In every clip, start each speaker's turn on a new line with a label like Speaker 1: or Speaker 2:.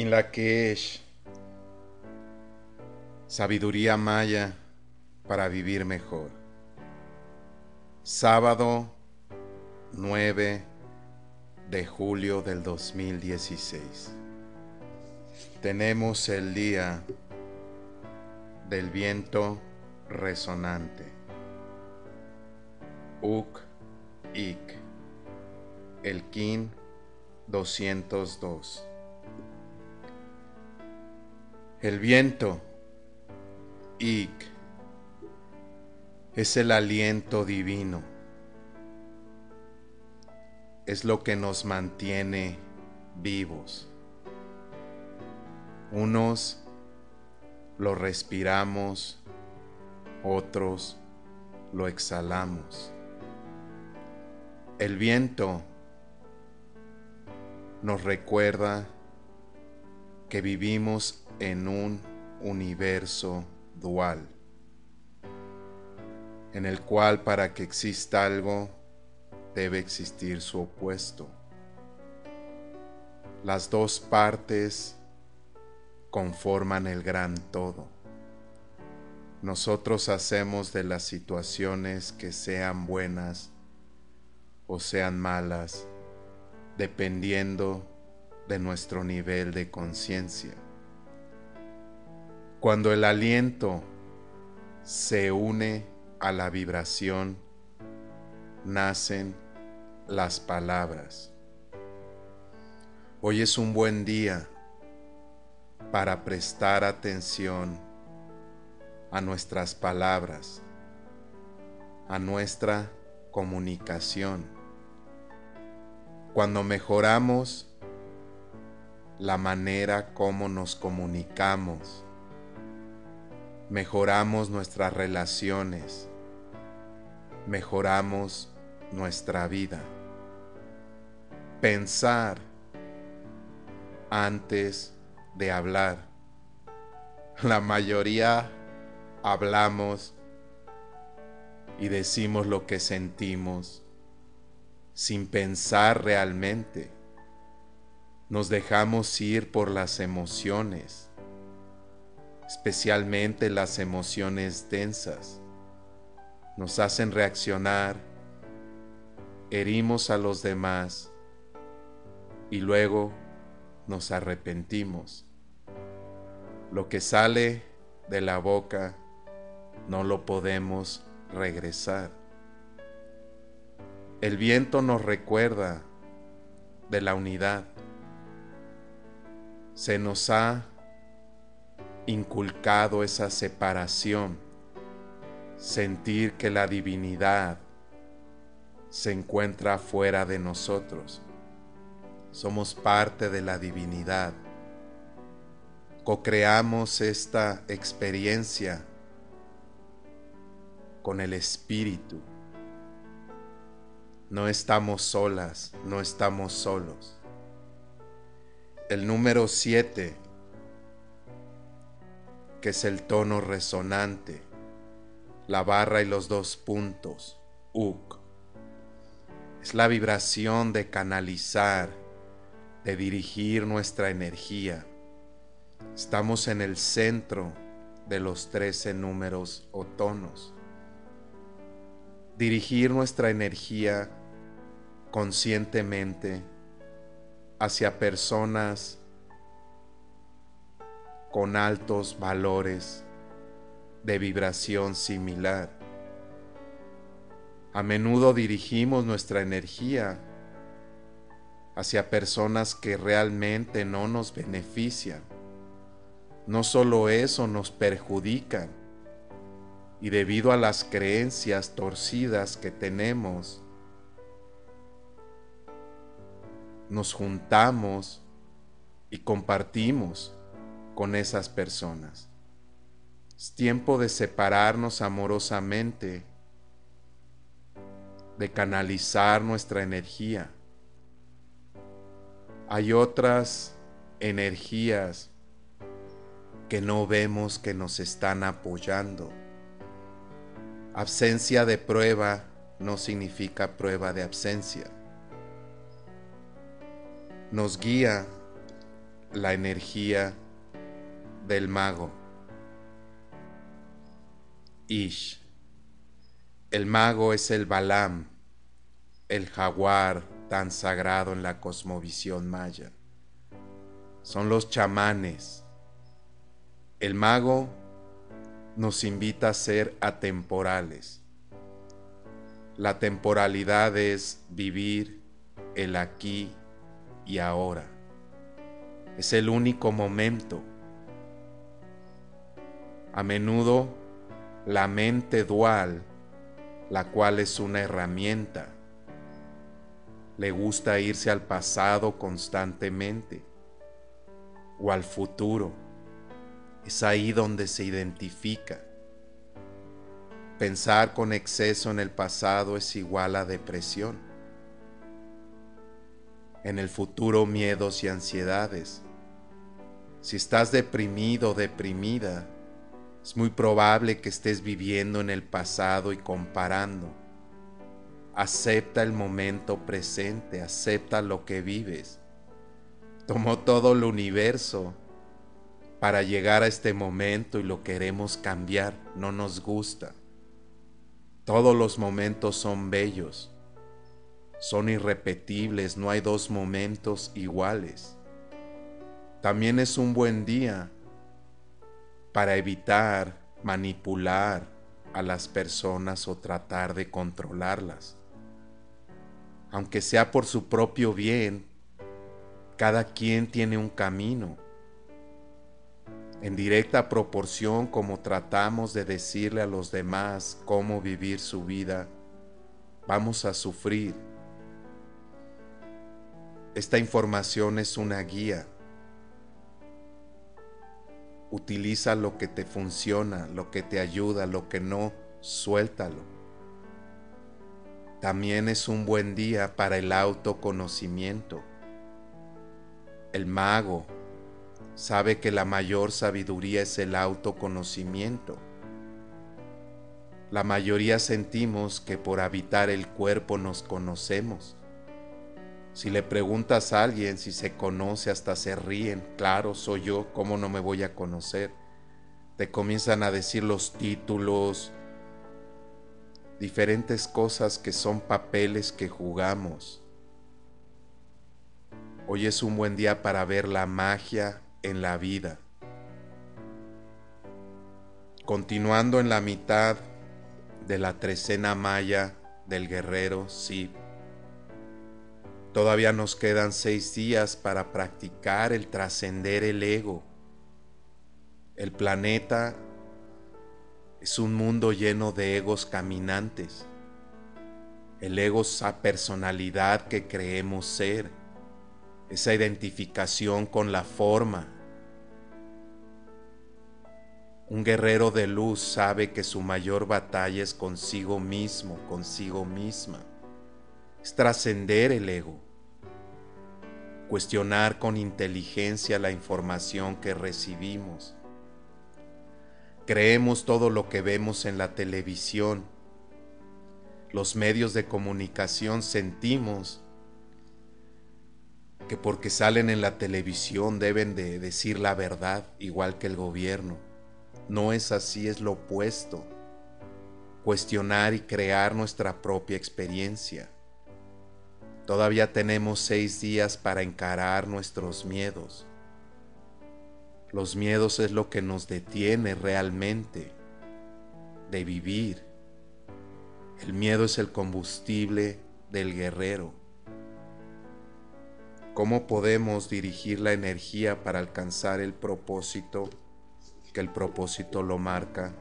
Speaker 1: Inlakesh, sabiduría maya para vivir mejor. Sábado 9 de julio del 2016. Tenemos el día del viento resonante. Uk Ik. El Kin 202. El viento, Ik, es el aliento divino. Es lo que nos mantiene vivos. Unos lo respiramos, otros lo exhalamos. El viento nos recuerda que vivimos en un universo dual, en el cual para que exista algo debe existir su opuesto. Las dos partes conforman el gran todo. Nosotros hacemos de las situaciones que sean buenas o sean malas, dependiendo de nuestro nivel de conciencia. Cuando el aliento se une a la vibración, nacen las palabras. Hoy es un buen día para prestar atención a nuestras palabras, a nuestra comunicación. Cuando mejoramos la manera como nos comunicamos, mejoramos nuestras relaciones, mejoramos nuestra vida. Pensar antes de hablar. La mayoría hablamos y decimos lo que sentimos sin pensar realmente nos dejamos ir por las emociones, especialmente las emociones densas. Nos hacen reaccionar, herimos a los demás y luego nos arrepentimos. Lo que sale de la boca no lo podemos regresar. El viento nos recuerda de la unidad se nos ha inculcado esa separación, sentir que la divinidad se encuentra fuera de nosotros. Somos parte de la divinidad. Co-creamos esta experiencia con el Espíritu. No estamos solas, no estamos solos el número 7, que es el tono resonante, la barra y los dos puntos, uk. Es la vibración de canalizar, de dirigir nuestra energía. Estamos en el centro de los 13 números o tonos. Dirigir nuestra energía conscientemente hacia personas con altos valores de vibración similar. A menudo dirigimos nuestra energía hacia personas que realmente no nos benefician. No solo eso nos perjudican. Y debido a las creencias torcidas que tenemos, nos juntamos y compartimos con esas personas. Es tiempo de separarnos amorosamente, de canalizar nuestra energía. Hay otras energías que no vemos que nos están apoyando. Absencia de prueba no significa prueba de absencia nos guía la energía del mago. Ish. El mago es el Balam, el jaguar tan sagrado en la cosmovisión maya. Son los chamanes. El mago nos invita a ser atemporales. La temporalidad es vivir el aquí y ahora. Es el único momento. A menudo la mente dual la cual es una herramienta. Le gusta irse al pasado constantemente o al futuro. Es ahí donde se identifica. Pensar con exceso en el pasado es igual a depresión. En el futuro miedos y ansiedades. Si estás deprimido o deprimida, es muy probable que estés viviendo en el pasado y comparando. Acepta el momento presente, acepta lo que vives. Tomó todo el universo para llegar a este momento y lo queremos cambiar, no nos gusta. Todos los momentos son bellos, son irrepetibles, no hay dos momentos iguales. También es un buen día para evitar manipular a las personas o tratar de controlarlas. Aunque sea por su propio bien, cada quien tiene un camino. En directa proporción como tratamos de decirle a los demás cómo vivir su vida, vamos a sufrir. Esta información es una guía Utiliza lo que te funciona, lo que te ayuda, lo que no, suéltalo. También es un buen día para el autoconocimiento. El mago sabe que la mayor sabiduría es el autoconocimiento. La mayoría sentimos que por habitar el cuerpo nos conocemos si le preguntas a alguien si se conoce, hasta se ríen. Claro, soy yo, ¿cómo no me voy a conocer? Te comienzan a decir los títulos, diferentes cosas que son papeles que jugamos. Hoy es un buen día para ver la magia en la vida. Continuando en la mitad de la trecena maya del guerrero sí. Todavía nos quedan seis días para practicar el trascender el ego. El planeta es un mundo lleno de egos caminantes. El ego es esa personalidad que creemos ser, esa identificación con la forma. Un guerrero de luz sabe que su mayor batalla es consigo mismo, consigo misma es trascender el ego, cuestionar con inteligencia la información que recibimos. Creemos todo lo que vemos en la televisión, los medios de comunicación sentimos que porque salen en la televisión deben de decir la verdad, igual que el gobierno. No es así, es lo opuesto. Cuestionar y crear nuestra propia experiencia. Todavía tenemos seis días para encarar nuestros miedos. Los miedos es lo que nos detiene realmente de vivir. El miedo es el combustible del guerrero. ¿Cómo podemos dirigir la energía para alcanzar el propósito? Que el propósito lo marca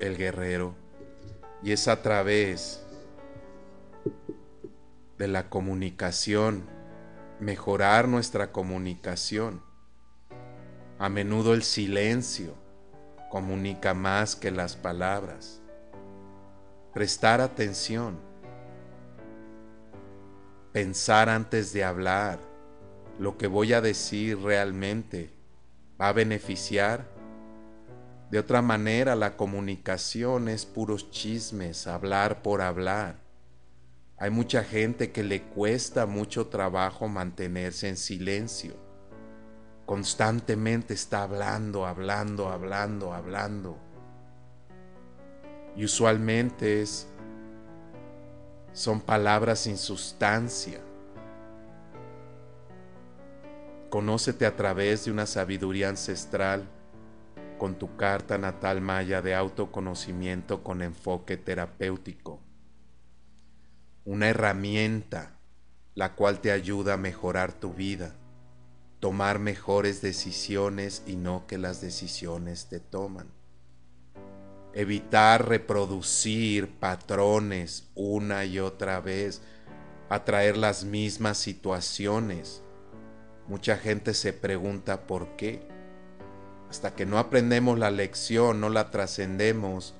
Speaker 1: el guerrero. Y es a través de la comunicación, mejorar nuestra comunicación. A menudo el silencio comunica más que las palabras. Prestar atención. Pensar antes de hablar. Lo que voy a decir realmente va a beneficiar. De otra manera, la comunicación es puros chismes, hablar por hablar. Hay mucha gente que le cuesta mucho trabajo mantenerse en silencio. constantemente está hablando, hablando, hablando, hablando. Y usualmente es, son palabras sin sustancia. Conócete a través de una sabiduría ancestral con tu carta natal maya de autoconocimiento con enfoque terapéutico. Una herramienta la cual te ayuda a mejorar tu vida, tomar mejores decisiones y no que las decisiones te toman. Evitar reproducir patrones una y otra vez, atraer las mismas situaciones. Mucha gente se pregunta por qué. Hasta que no aprendemos la lección, no la trascendemos,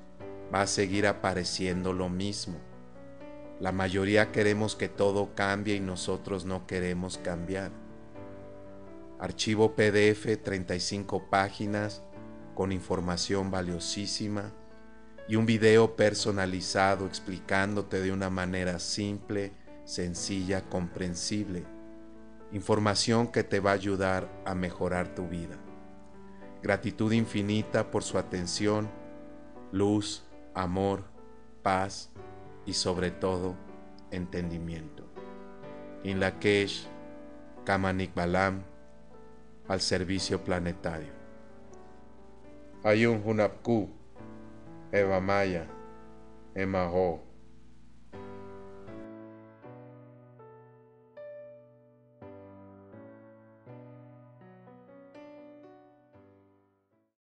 Speaker 1: va a seguir apareciendo lo mismo. La mayoría queremos que todo cambie y nosotros no queremos cambiar. Archivo PDF 35 páginas con información valiosísima y un video personalizado explicándote de una manera simple, sencilla, comprensible. Información que te va a ayudar a mejorar tu vida. Gratitud infinita por su atención, luz, amor, paz y sobre todo entendimiento. In Lakesh, Kamanik Balam, al servicio planetario. Ayun Hunapku, Eva Maya, Emaho.